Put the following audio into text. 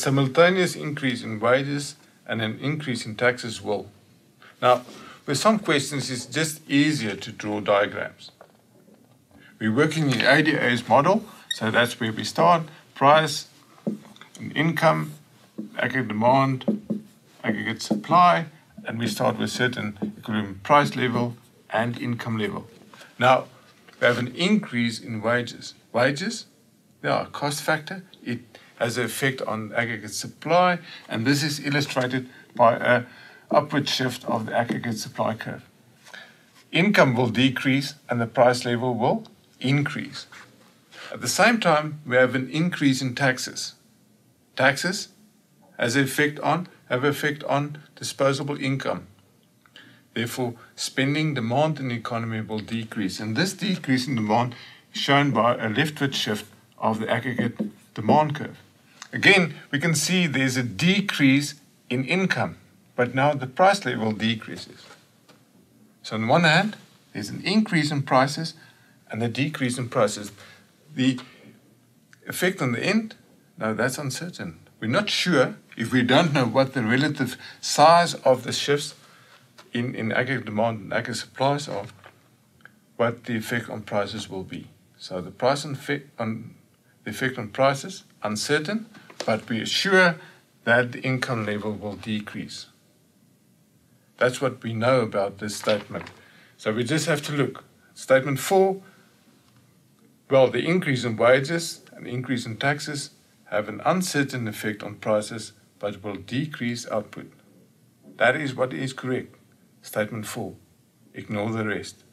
simultaneous increase in wages and an increase in taxes will. Now, with some questions, it's just easier to draw diagrams. We're working in the AD-AS model, so that's where we start. Price, and income, aggregate demand, aggregate supply, and we start with certain equilibrium price level and income level. Now, we have an increase in wages. Wages, a cost factor. It has an effect on aggregate supply, and this is illustrated by a upward shift of the aggregate supply curve. Income will decrease and the price level will increase. At the same time, we have an increase in taxes. Taxes has an effect on have effect on disposable income. Therefore, spending demand in the economy will decrease. And this decrease in demand is shown by a leftward shift of the aggregate demand curve. Again, we can see there's a decrease in income, but now the price level decreases. So on one hand, there's an increase in prices and a decrease in prices. The effect on the end, now that's uncertain. We're not sure if we don't know what the relative size of the shifts in, in aggregate demand and aggregate supplies are, what the effect on prices will be. So the price effect on the effect on prices uncertain, but we are sure that the income level will decrease. That's what we know about this statement. So we just have to look. Statement four, well, the increase in wages and increase in taxes have an uncertain effect on prices but will decrease output. That is what is correct. Statement 4. Ignore the rest.